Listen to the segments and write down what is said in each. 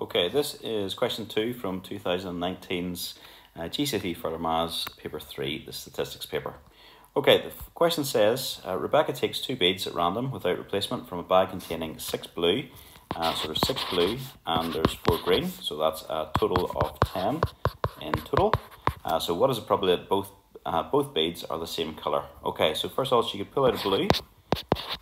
Okay, this is question two from 2019's uh, GCSE Further Maths paper three, the statistics paper. Okay, the question says uh, Rebecca takes two beads at random without replacement from a bag containing six blue. Uh, so there's six blue and there's four green, so that's a total of 10 in total. Uh, so what is the probability that both, uh, both beads are the same colour? Okay, so first of all, she could pull out a blue,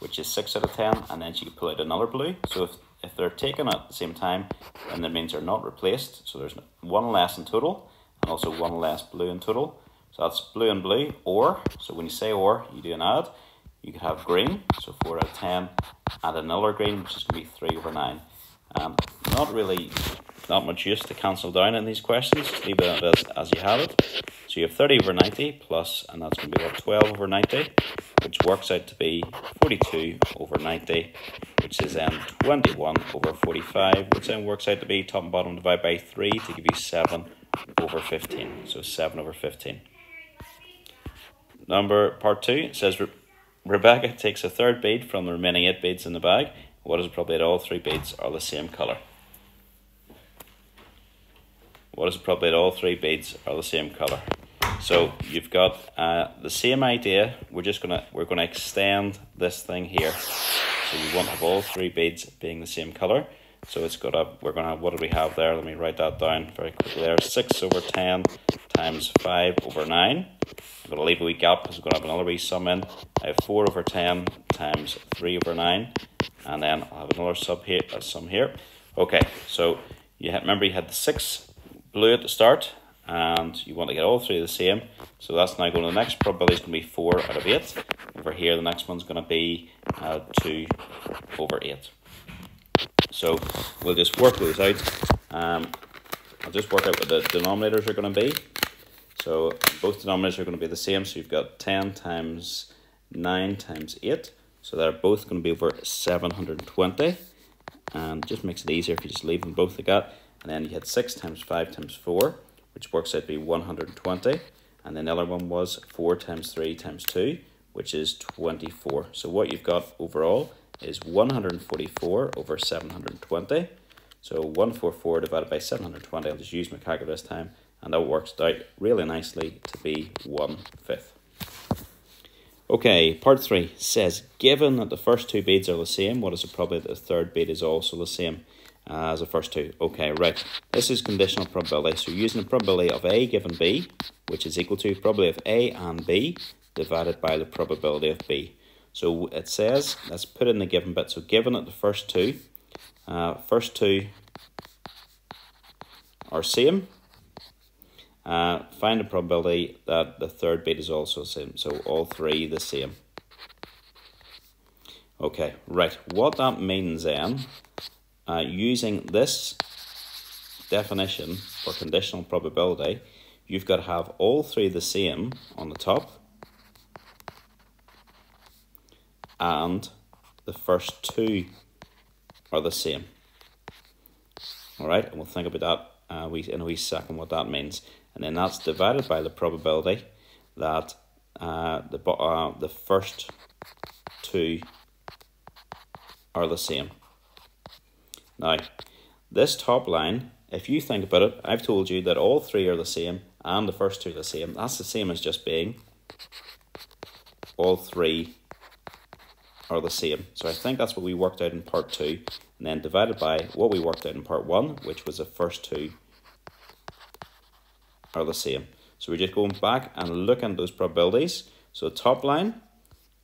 which is 6 out of 10, and then she could pull out another blue. So if, if they're taken at the same time, then that means they're not replaced. So there's one less in total, and also one less blue in total. So that's blue and blue, or, so when you say or, you do an add. You could have green, so 4 out of 10, and another green, which is going to be 3 over 9. Um, not really not much use to cancel down in these questions, Just leave it as, as you have it. So you have 30 over 90 plus, and that's going to be what, 12 over 90, which works out to be 42 over 90, which is then 21 over 45, which then works out to be top and bottom divided by 3 to give you 7 over 15. So 7 over 15. Number part 2 says Re Rebecca takes a third bead from the remaining 8 beads in the bag. What is the probability all 3 beads are the same colour? What is the probability all 3 beads are the same colour? So you've got uh, the same idea. We're just gonna we're gonna extend this thing here. So you want to have all three beads being the same color. So it's got a we're gonna what do we have there? Let me write that down very quickly. There six over ten times five over nine. I'm gonna leave a wee gap because we're gonna have another wee sum in. I have four over ten times three over nine, and then I'll have another sub here, a sum here. Okay, so you remember you had the six blue at the start, and you want to get all three the same. So that's now going to the next probability is going to be 4 out of 8. Over here, the next one's going to be uh, 2 over 8. So we'll just work those out. Um, I'll just work out what the denominators are going to be. So both denominators are going to be the same. So you've got 10 times 9 times 8. So they're both going to be over 720. And just makes it easier if you just leave them both like that. And then you had 6 times 5 times 4 which works out to be 120. And then the other one was 4 times 3 times 2, which is 24. So what you've got overall is 144 over 720. So 144 divided by 720, I'll just use my calculator this time, and that works out really nicely to be 1 fifth. Okay, part 3 says, given that the first two beads are the same, what is the probability that the third bead is also the same? Uh, as the first two. Okay, right. This is conditional probability. So using the probability of A given B, which is equal to probability of A and B divided by the probability of B. So it says, let's put in the given bit. So given that the first two, uh, first two are same, uh, find the probability that the third bit is also same. So all three the same. Okay, right. What that means then uh, using this definition for conditional probability, you've got to have all three the same on the top and the first two are the same. All right, and we'll think about that uh, in a wee second what that means. And then that's divided by the probability that uh, the, uh, the first two are the same. Now, this top line, if you think about it, I've told you that all three are the same and the first two are the same. That's the same as just being all three are the same. So I think that's what we worked out in part two, and then divided by what we worked out in part one, which was the first two are the same. So we're just going back and looking at those probabilities. So top line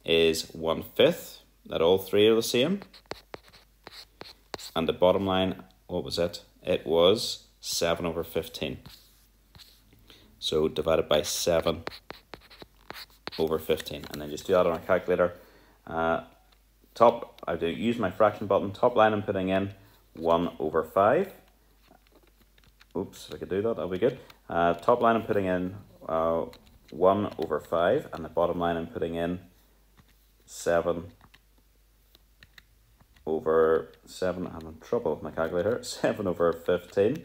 is one fifth, that all three are the same and the bottom line, what was it? It was 7 over 15. So divided by 7 over 15. And then just do that on a calculator. Uh, top, I do use my fraction button. Top line I'm putting in 1 over 5. Oops, if I could do that, that'll be good. Uh, top line I'm putting in uh, 1 over 5. And the bottom line I'm putting in 7 over 7, I'm in trouble with my calculator, 7 over 15.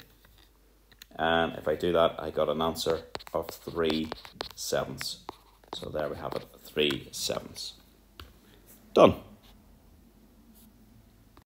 And if I do that, I got an answer of 3 sevenths. So there we have it, 3 sevenths. Done.